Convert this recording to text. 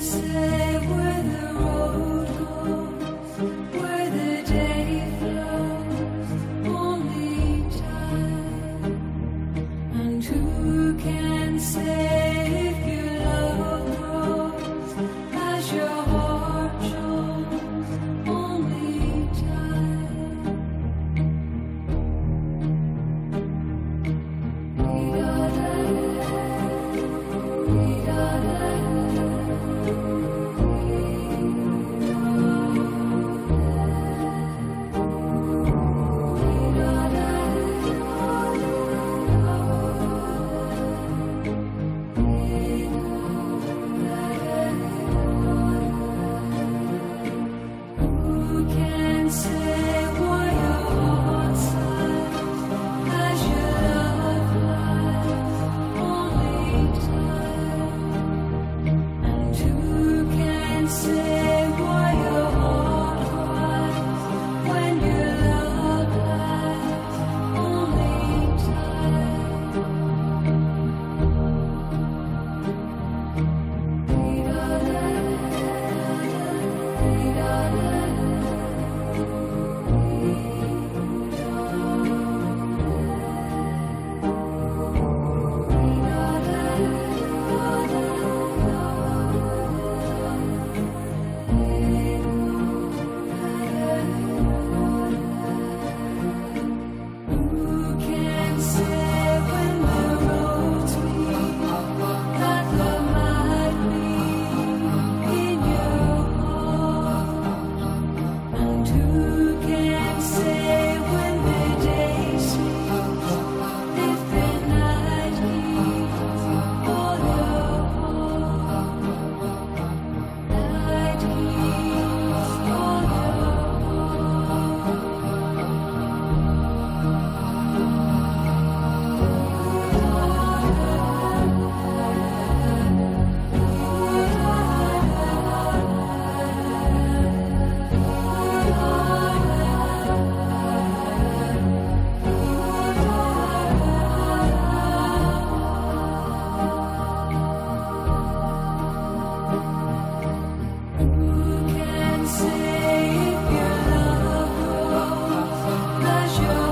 say answer. together.